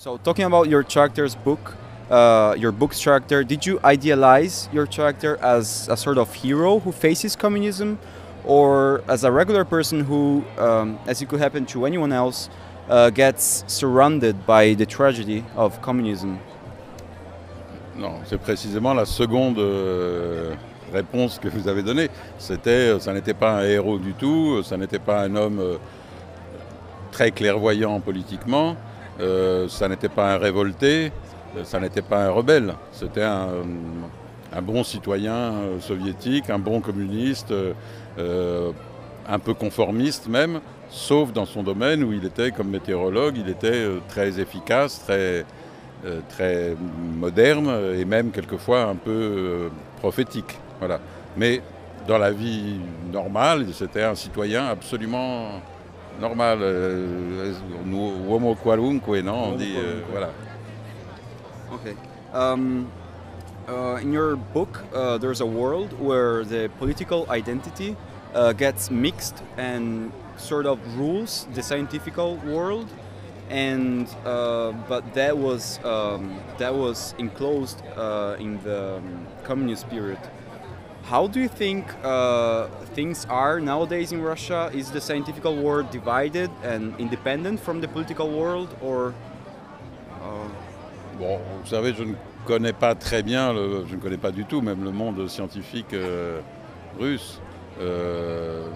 So, talking about your character's book, uh, your book's character, did you idealize your character as a sort of hero who faces communism, or as a regular person who, um, as it could happen to anyone else, uh, gets surrounded by the tragedy of communism? Non, c'est précisément la seconde euh, réponse que vous avez donnée. C'était, ça n'était pas un héros du tout, ça n'était pas un homme euh, très clairvoyant politiquement, euh, ça n'était pas un révolté, ça n'était pas un rebelle. C'était un, bon citoyen soviétique, un bon communiste, un peu conformiste même, sauf dans son domaine où il était comme météorologue, il était très efficace, très euh, très moderne et même quelqueusement un peu euh, prophétique. Voilà. Mais dans la vie normale, c'était un citoyen absolument normal. Euh, uomo qualunque, non On dit, voilà. Okay. Um, uh, in your book, uh, there's a world where the political identity uh, gets mixed and sort of rules the scientific world. and uh, but that was um, that was enclosed uh, in the um, communist period. How do you think uh, things are nowadays in Russia? Is the scientific world divided and independent from the political world, or? Uh, bon, vous savez, je ne connais pas très bien, je ne connais pas du tout même le monde scientifique euh, russe. Euh,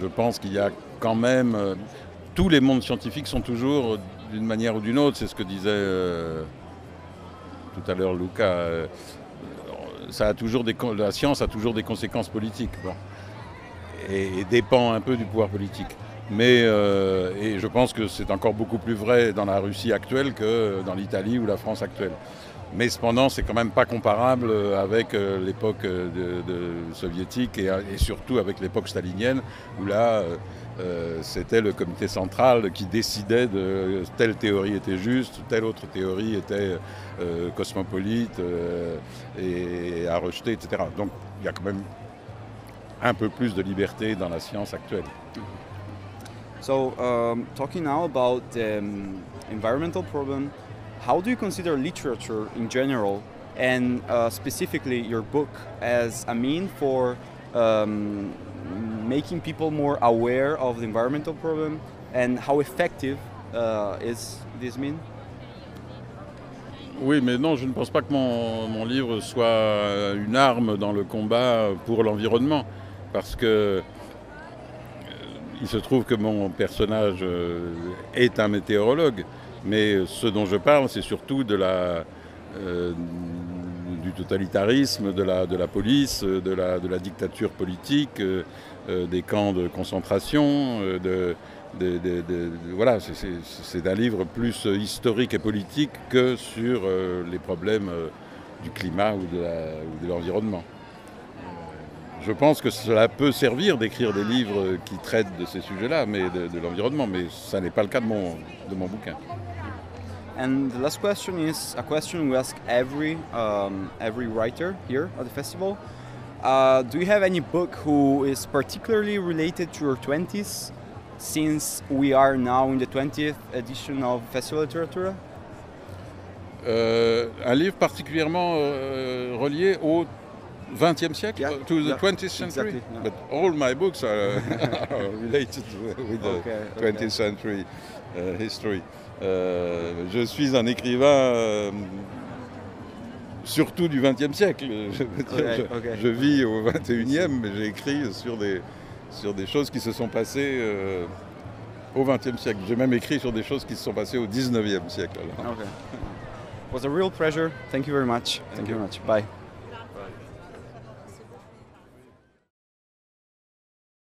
je pense qu'il y a quand même euh, tous les mondes scientifiques sont toujours d'une manière ou d'une autre, c'est ce que disait tout à l'heure Luca. La science a toujours des conséquences politiques et, dépend un peu du pouvoir politique. Mais euh, et je pense que c'est encore beaucoup plus vrai dans la Russie actuelle que dans l'Italie ou la France actuelle. Mais cependant, c'est quand même pas comparable avec l'époque de, soviétique et, surtout avec l'époque stalinienne, où là, euh, c'était le comité central qui décidait de telle théorie était juste, telle autre théorie était euh, cosmopolite euh, et à rejeter, etc. Donc il y a quand même un peu plus de liberté dans la science actuelle. So, um, talking now about the um, environmental problem, how do you consider literature in general and uh, specifically your book as a mean for um, making people more aware of the environmental problem and how effective uh, is this mean? Oui, mais non, je ne pense pas que mon, mon, livre soit une arme dans le combat pour l'environnement, parce que il se trouve que mon personnage euh, est un météorologue, mais ce dont je parle, c'est surtout euh, du totalitarisme, de la, police, de la, dictature politique, euh, euh, des camps de concentration. Voilà, c'est un livre plus historique et politique que sur les problèmes du climat ou de l'environnement. Je pense que cela peut servir d'écrire des livres qui traitent de ces sujets-là, mais de, de l'environnement, mais ça n'est pas le cas de mon, de mon bouquin. And the last question is a question we ask every um, every writer here at the festival. Uh, do you have any book who is particularly related to your 20s, since we are now in the 20th edition of Festival Literatura? Euh, un livre particulièrement euh, relié au 20e siècle, yeah, to the yeah, 20th century? Exactly. But all my books are, are related with the Okay, 20th okay. century uh, history. Euh, je suis un écrivain euh, surtout du XXe siècle. Je, vis au XXIe, mais j'ai écrit sur des, sur des choses qui se sont passées euh, au XXe siècle. J'ai même écrit sur des choses qui se sont passées au XIXe siècle. alors. Okay. was a real pleasure. Thank you very much. Thank, you you. very much. Bye.